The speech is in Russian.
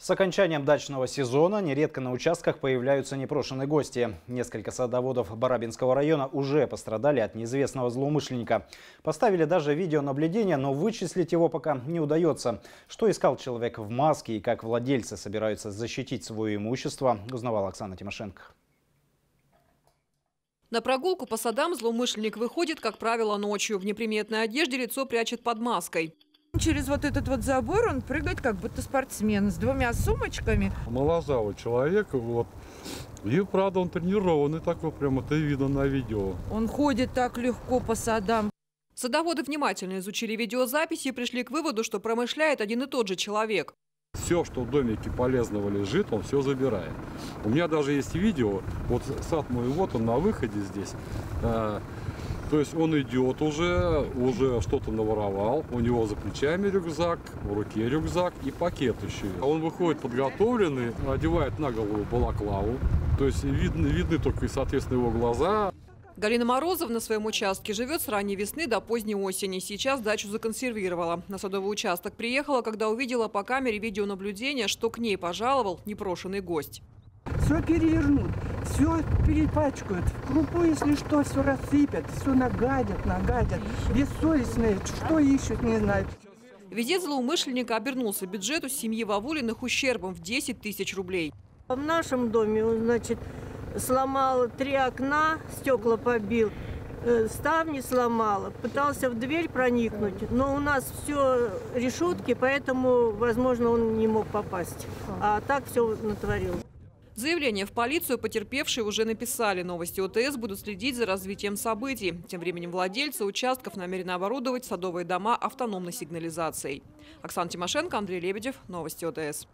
С окончанием дачного сезона нередко на участках появляются непрошенные гости. Несколько садоводов Барабинского района уже пострадали от неизвестного злоумышленника. Поставили даже видеонаблюдение, но вычислить его пока не удается. Что искал человек в маске и как владельцы собираются защитить свое имущество, узнавала Оксана Тимошенко. На прогулку по садам злоумышленник выходит, как правило, ночью. В неприметной одежде лицо прячет под маской. Через вот этот вот забор он прыгает, как будто спортсмен, с двумя сумочками. Моложавый человек, вот. И, правда, он тренированный такой, прям это видно на видео. Он ходит так легко по садам. Садоводы внимательно изучили видеозаписи и пришли к выводу, что промышляет один и тот же человек. Все, что в домике полезного лежит, он все забирает. У меня даже есть видео, вот сад мой, вот он на выходе здесь. То есть он идет уже, уже что-то наворовал, у него за плечами рюкзак, в руке рюкзак и пакет еще. Он выходит подготовленный, одевает на голову балаклаву, то есть видны, видны только, соответственно, его глаза. Галина Морозов на своем участке живет с ранней весны до поздней осени. Сейчас дачу законсервировала. На садовый участок приехала, когда увидела по камере видеонаблюдения, что к ней пожаловал непрошенный гость. Все перевернут, все перепачкают. В крупу, если что, все рассыпят, все нагадят, нагадят. Бессовестные, что ищут, не знают. Визит злоумышленника обернулся бюджету семьи Вавулиных ущербом в 10 тысяч рублей. В нашем доме он, значит, сломал три окна, стекла побил, э, ставни сломал, пытался в дверь проникнуть, но у нас все решетки, поэтому, возможно, он не мог попасть. А так все натворил. Заявление в полицию потерпевшие уже написали. Новости ОТС будут следить за развитием событий. Тем временем владельцы участков намерены оборудовать садовые дома автономной сигнализацией. Оксана Тимошенко, Андрей Лебедев. Новости ОТС.